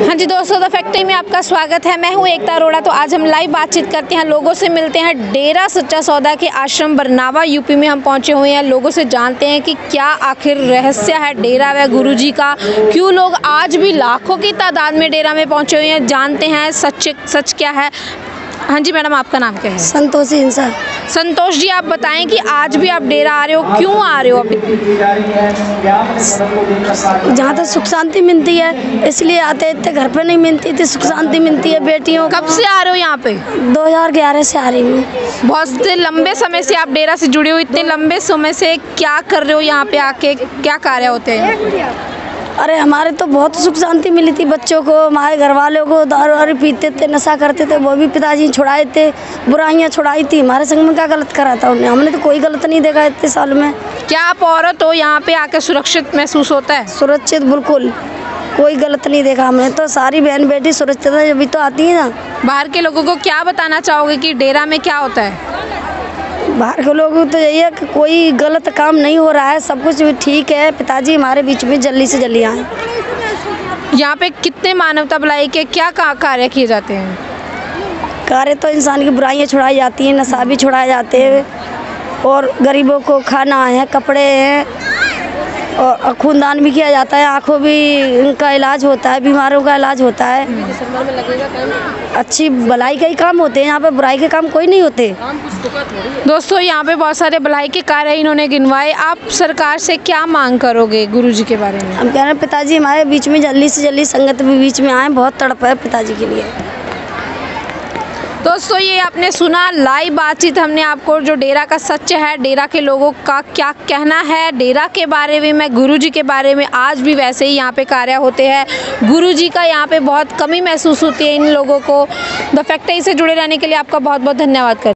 हाँ जी दोस्तों the factory में आपका स्वागत है। मैं हूँ एकता अरोड़ा। तो आज हम लाइव बातचीत करते हैं। लोगों से मिलते हैं डेरा सच्चा सौदा के आश्रम बरनावा, यूपी में हम पहुँचे हुए हैं। लोगों से जानते हैं कि क्या आखिर रहस्य है डेरा व गुरु जी का। क्यों लोग आज भी लाखों की तादाद में डेरा में पहुँचे हुए हैं? जानते हैं, सच सच क्या है? हाँ जी मैडम, आपका नाम क्या है? संतोषी इंसान। संतोष जी आप बताएँ कि आज भी आप डेरा आ रहे हो? क्यों आ रहे हो अभी? जहाँ तक सुख शांति मिलती है इसलिए आते इतने घर पे नहीं मिलती थी सुख शांति मिलती है बेटियों कब से आ रहे हो यहाँ पे? 2011 से आ रही हूँ। बहुत से लंबे समय से आप डेरा से जुड़े हो इतने लंबे समय से क्या कर रहे हो यहाँ पे आके? क्या कार्य होते हैं? अरे हमारे तो बहुत सुख शांति मिली थी बच्चों को हमारे घर वालों को दारू वारू पीते थे नशा करते थे वो भी पिताजी छुड़ाए थे बुराइयाँ छुड़ाई थी। हमारे संग में क्या गलत करा था उन्हें हमने तो कोई गलत नहीं देखा इतने साल में। क्या आप औरत हो यहाँ पे आके सुरक्षित महसूस होता है? सुरक्षित बिल्कुल। कोई गलत नहीं देखा हमने। तो सारी बहन बेटी सुरक्षित अभी तो आती है ना। बाहर के लोगों को क्या बताना चाहोगे कि डेरा में क्या होता है? बाहर के लोग तो यही है कि कोई गलत काम नहीं हो रहा है सब कुछ भी ठीक है पिताजी हमारे बीच में जल्दी से जल्दी आए। यहाँ पे कितने मानवता भलाई के क्या कार्य किए जाते हैं? कार्य तो इंसान की बुराइयाँ छुड़ाई जाती हैं नशा भी छुड़ाए जाते हैं और गरीबों को खाना है कपड़े हैं और खूनदान भी किया जाता है आँखों भी उनका इलाज होता है बीमारों का इलाज होता है। अच्छी भलाई का ही काम होते हैं यहाँ पे बुराई के काम कोई नहीं होते। दोस्तों यहाँ पे बहुत सारे भलाई के कार्य इन्होंने गिनवाए। आप सरकार से क्या मांग करोगे गुरु जी के बारे में? हम कह रहे हैं पिताजी हमारे बीच में जल्दी से जल्दी संगत भी बीच में आए बहुत तड़प है पिताजी के लिए। दोस्तों, ये आपने सुना, लाइव बातचीत हमने आपको, जो डेरा का सच है, डेरा के लोगों का क्या कहना है, डेरा के बारे में, मैं गुरुजी के बारे में आज भी वैसे ही यहाँ पे कार्य होते हैं। गुरुजी का यहाँ पे बहुत कमी महसूस होती है इन लोगों को। द फैक्ट्री से जुड़े रहने के लिए आपका बहुत बहुत धन्यवाद कर